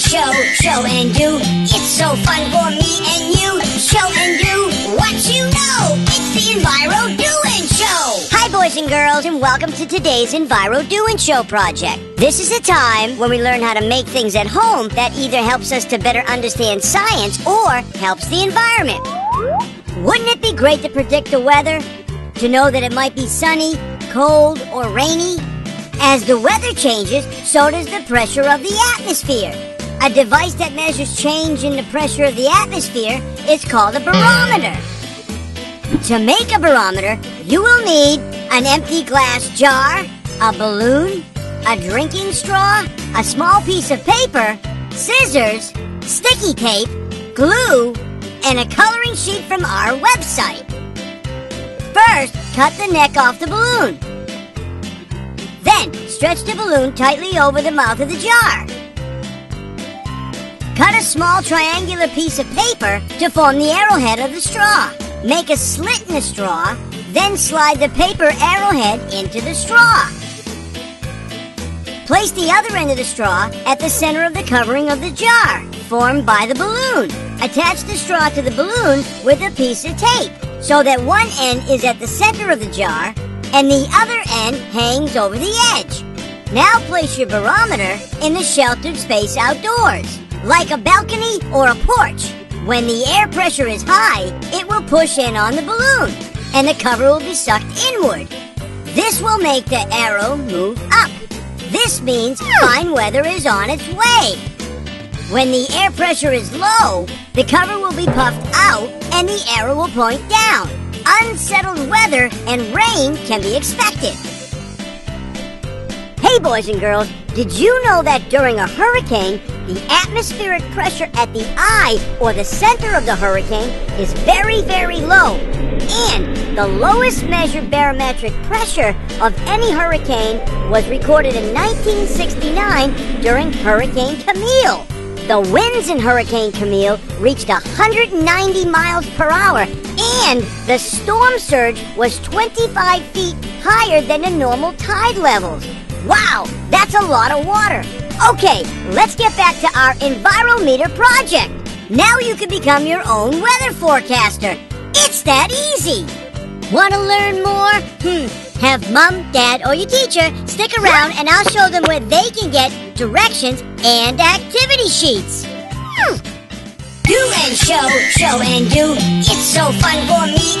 show, show and do. It's so fun for me and you. Show and do what you know. It's the Enviro Show. Hi, boys and girls, and welcome to today's Enviro Do and Show project. This is a time when we learn how to make things at home that either helps us to better understand science or helps the environment. Wouldn't it be great to predict the weather? To know that it might be sunny, cold, or rainy? As the weather changes, so does the pressure of the atmosphere. A device that measures change in the pressure of the atmosphere is called a barometer. To make a barometer, you will need an empty glass jar, a balloon, a drinking straw, a small piece of paper, scissors, sticky tape, glue, and a coloring sheet from our website. First, cut the neck off the balloon. Then, stretch the balloon tightly over the mouth of the jar. Cut a small triangular piece of paper to form the arrowhead of the straw. Make a slit in the straw, then slide the paper arrowhead into the straw. Place the other end of the straw at the center of the covering of the jar, formed by the balloon. Attach the straw to the balloon with a piece of tape, so that one end is at the center of the jar and the other end hangs over the edge. Now place your barometer in the sheltered space outdoors, like a balcony or a porch. When the air pressure is high, it will push in on the balloon, and the cover will be sucked inward. This will make the arrow move up. This means fine weather is on its way. When the air pressure is low, the cover will be puffed out and the arrow will point down. Unsettled weather and rain can be expected. Hey, boys and girls, did you know that during a hurricane, the atmospheric pressure at the eye or the center of the hurricane is very, very low? And the lowest measured barometric pressure of any hurricane was recorded in 1969 during Hurricane Camille. The winds in Hurricane Camille reached 190 miles per hour, and the storm surge was 25 feet higher than the normal tide levels. Wow, that's a lot of water. Okay, let's get back to our Envirometer project. Now you can become your own weather forecaster. It's that easy. Want to learn more? Hmm. Have mom, dad, or your teacher stick around and I'll show them where they can get directions and activity sheets. Do and show, show and do. It's so fun for me